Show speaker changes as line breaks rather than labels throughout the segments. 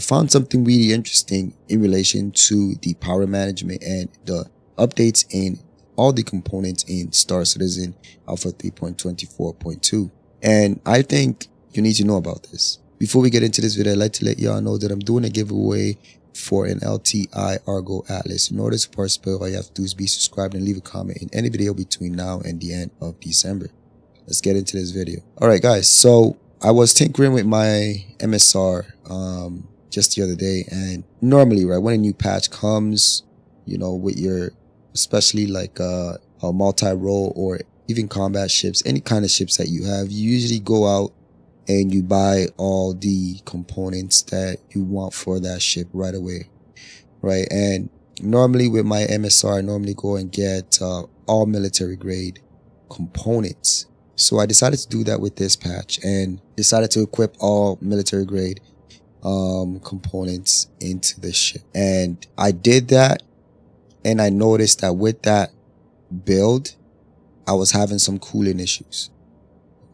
I found something really interesting in relation to the power management and the updates in all the components in Star Citizen Alpha 3.24.2. And I think you need to know about this. Before we get into this video, I'd like to let y'all know that I'm doing a giveaway for an LTI Argo Atlas. In order to participate, all you have to do is be subscribed and leave a comment in any video between now and the end of December. Let's get into this video. All right, guys. So I was tinkering with my MSR um, just the other day, and normally, right, when a new patch comes, you know, with your, especially like uh, a multi-role or even combat ships, any kind of ships that you have, you usually go out and you buy all the components that you want for that ship right away. Right. And normally with my MSR, I normally go and get uh, all military grade components. So I decided to do that with this patch and decided to equip all military grade um, components into the ship. And I did that and I noticed that with that build, I was having some cooling issues.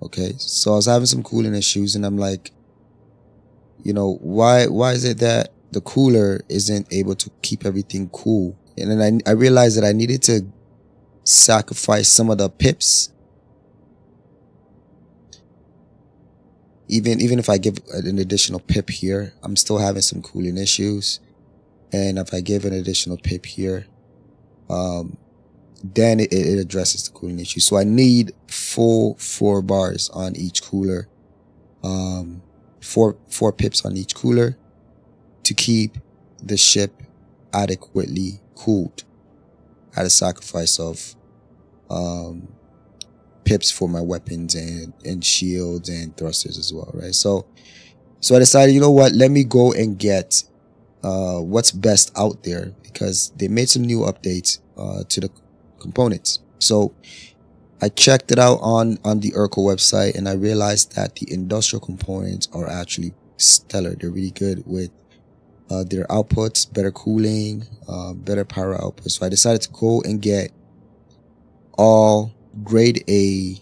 Okay. So I was having some cooling issues and I'm like, you know, why, why is it that the cooler isn't able to keep everything cool? And then I, I realized that I needed to sacrifice some of the pips. Even, even if I give an additional pip here, I'm still having some cooling issues. And if I give an additional pip here, um, then it, it addresses the cooling issue. So I need full four bars on each cooler, um, four four pips on each cooler to keep the ship adequately cooled at a sacrifice of um, pips for my weapons and and shields and thrusters as well, right? So so I decided, you know what, let me go and get uh, what's best out there because they made some new updates uh, to the components. So I checked it out on, on the Erkul website and I realized that the industrial components are actually stellar. They're really good with uh, their outputs, better cooling, uh, better power output. So I decided to go and get all grade A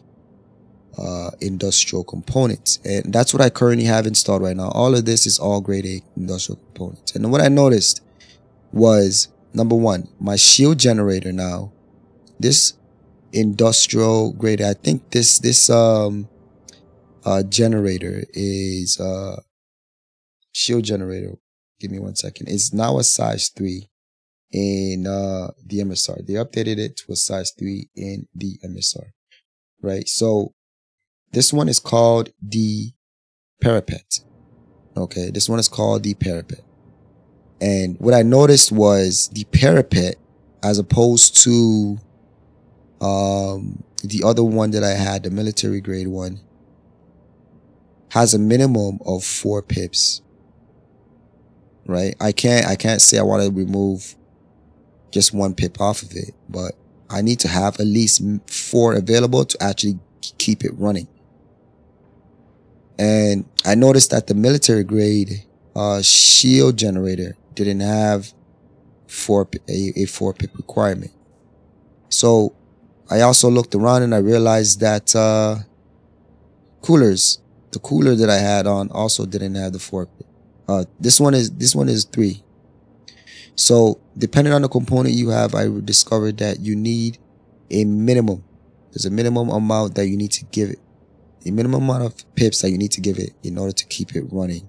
uh, industrial components. And that's what I currently have installed right now. All of this is all grade A industrial components. And what I noticed was number one, my shield generator now this industrial grade, I think this, this, um, uh, generator is, uh, shield generator. Give me one second. It's now a size three in, uh, the MSR. They updated it to a size three in the MSR, right? So this one is called the parapet. Okay. This one is called the parapet. And what I noticed was the parapet as opposed to um, the other one that I had, the military grade one, has a minimum of four pips. Right? I can't, I can't say I want to remove just one pip off of it, but I need to have at least four available to actually keep it running. And I noticed that the military grade, uh, shield generator didn't have four, a, a four pip requirement. So I also looked around and I realized that uh, coolers, the cooler that I had on also didn't have the four. Uh, this one is this one is three. So depending on the component you have, I discovered that you need a minimum. There's a minimum amount that you need to give it. A minimum amount of pips that you need to give it in order to keep it running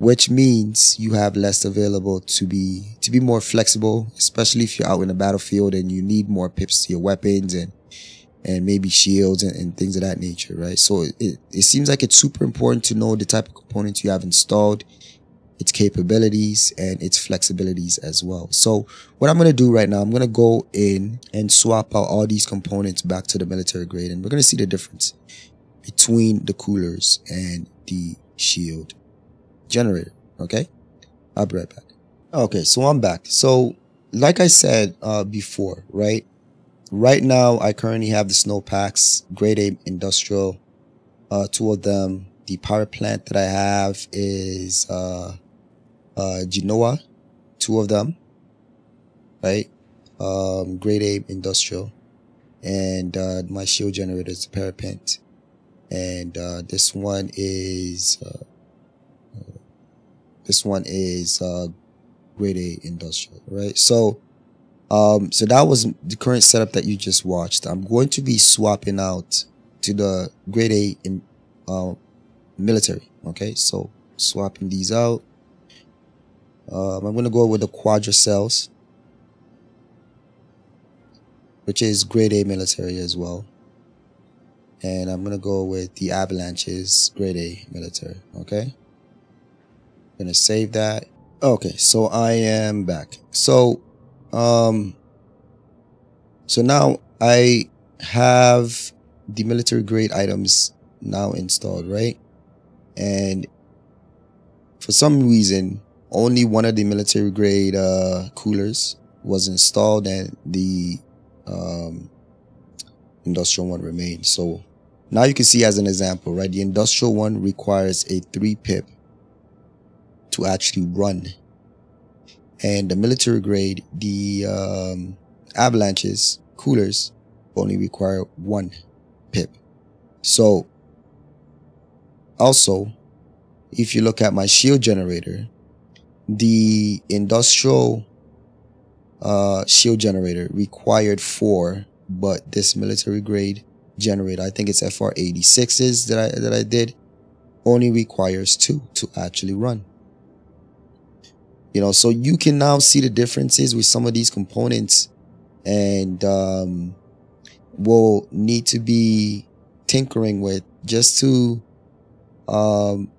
which means you have less available to be to be more flexible, especially if you're out in the battlefield and you need more pips to your weapons and and maybe shields and, and things of that nature, right? So it, it seems like it's super important to know the type of components you have installed, its capabilities and its flexibilities as well. So what I'm going to do right now, I'm going to go in and swap out all these components back to the military grade and we're going to see the difference between the coolers and the shield generator. Okay. I'll be right back. Okay. So I'm back. So like I said, uh, before, right? Right now, I currently have the snowpacks, grade A industrial, uh, two of them. The power plant that I have is, uh, uh, Genoa, two of them, right? Um, grade A industrial. And, uh, my shield generator is the parapet. And, uh, this one is, uh, This one is uh, grade A industrial, right? So, um, so that was the current setup that you just watched. I'm going to be swapping out to the grade A in, uh, military. Okay, so swapping these out. Um, I'm going to go with the quadracells, which is grade A military as well. And I'm going to go with the avalanches, grade A military. Okay. I'm going to save that. Okay, so I am back. So, um, so now I have the military grade items now installed, right? And for some reason, only one of the military grade uh, coolers was installed and the um, industrial one remained. So now you can see as an example, right? The industrial one requires a three pip to actually run. And the military grade, the um, avalanches, coolers only require one pip. So also, if you look at my shield generator, the industrial uh, shield generator required four, but this military grade generator, I think it's FR86s that I that I did, only requires two to actually run. You know, so you can now see the differences with some of these components and um, will need to be tinkering with just to um,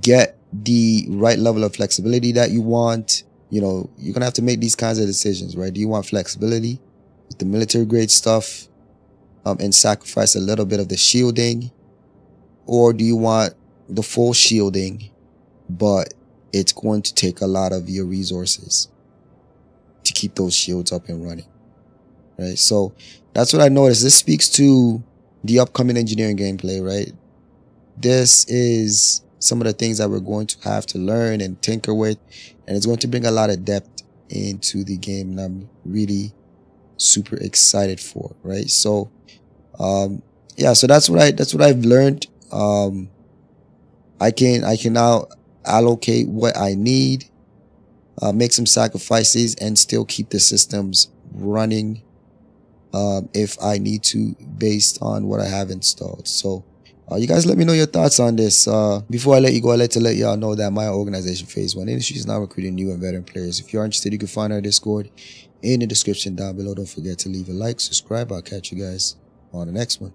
get the right level of flexibility that you want. You know, you're going to have to make these kinds of decisions, right? Do you want flexibility with the military grade stuff um, and sacrifice a little bit of the shielding? Or do you want the full shielding, but it's going to take a lot of your resources to keep those shields up and running? Right. So that's what I noticed. This speaks to the upcoming engineering gameplay, right? This is some of the things that we're going to have to learn and tinker with. And it's going to bring a lot of depth into the game. And I'm really super excited for, right? So, um, yeah, so that's what I, that's what I've learned. Um, I can, I can now allocate what I need, uh, make some sacrifices and still keep the systems running. Um, if I need to based on what I have installed. So, uh, you guys let me know your thoughts on this. Uh, before I let you go, I'd like to let y'all know that my organization, Phase One Industry, is now recruiting new and veteran players. If you're interested, you can find our Discord in the description down below. Don't forget to leave a like, subscribe. I'll catch you guys on the next one.